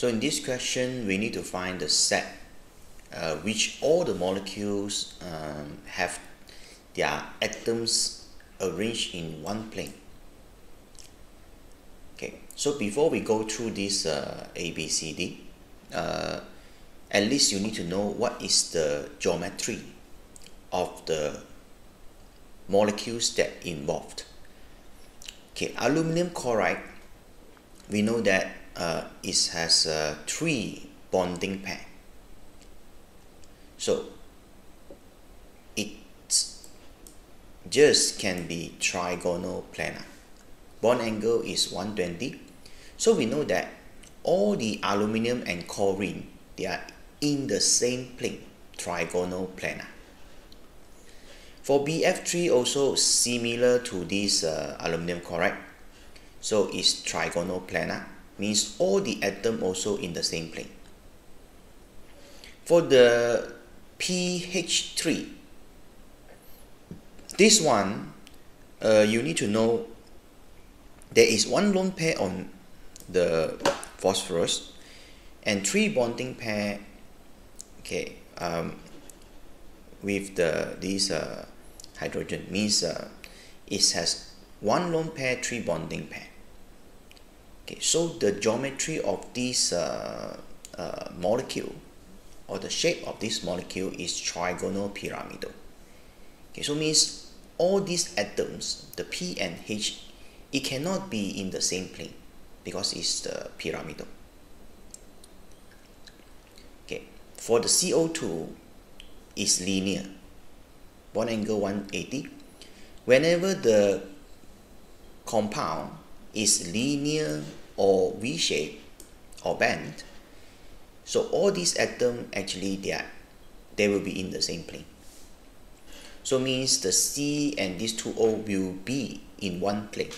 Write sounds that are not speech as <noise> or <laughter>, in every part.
So in this question, we need to find the set uh, which all the molecules um, have their atoms arranged in one plane. Okay, so before we go through this uh, A, B, C, D, uh, at least you need to know what is the geometry of the molecules that involved. Okay, aluminum chloride, we know that uh, it has uh, three bonding pair. So it just can be trigonal planar. Bond angle is 120. So we know that all the aluminum and chlorine, they are in the same plane, trigonal planar. For BF3 also similar to this uh, aluminum chloride. So it's trigonal planar means all the atom also in the same plane. For the PH3, this one uh, you need to know there is one lone pair on the phosphorus and three bonding pair okay um, with the this uh, hydrogen means uh, it has one lone pair three bonding pair Okay, so the geometry of this uh, uh, molecule or the shape of this molecule is trigonal pyramidal. Okay, so means all these atoms, the P and H, it cannot be in the same plane because it's the pyramidal. Okay, for the CO2, is linear, bond angle 180. Whenever the compound is linear or V shape or bend. So all these atoms actually they are they will be in the same plane. So means the C and these two O will be in one plane.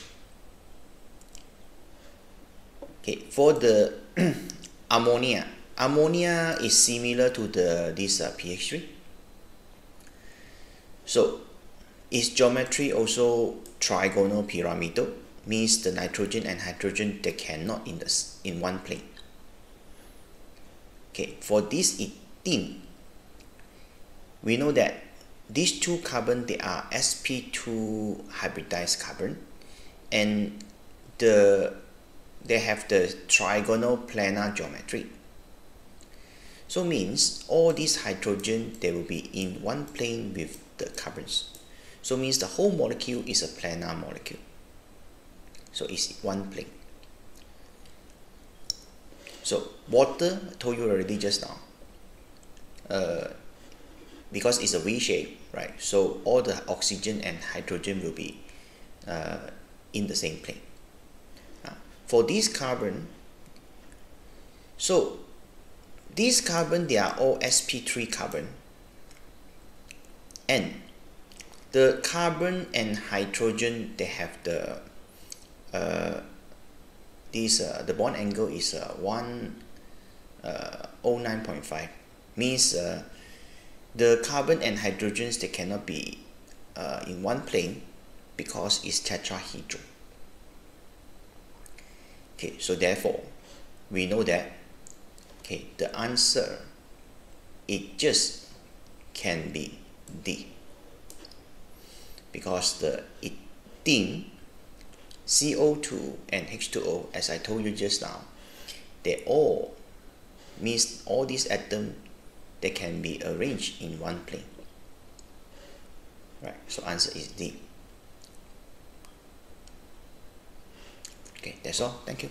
Okay, for the <clears throat> ammonia, ammonia is similar to the this uh, PH3. So its geometry also trigonal pyramidal means the nitrogen and hydrogen they cannot in the in one plane. Okay for this ethene we know that these two carbon they are sp2 hybridized carbon and the they have the trigonal planar geometry. So means all these hydrogen they will be in one plane with the carbons so means the whole molecule is a planar molecule so it's one plane so water I told you already just now. Uh, because it's a V shape right? So all the oxygen and hydrogen will be uh, in the same plane for this carbon so these carbon they are all sp3 carbon. And the carbon and hydrogen they have the uh, this uh, the bond angle is uh, 1 uh, 09.5 means uh, the carbon and hydrogens they cannot be uh, in one plane because it's tetrahedral. Okay so therefore we know that okay the answer it just can be D. Because the ethene CO2 and H2O, as I told you just now, they all means all these atoms they can be arranged in one plane. Right, so answer is D. Okay, that's all. Thank you.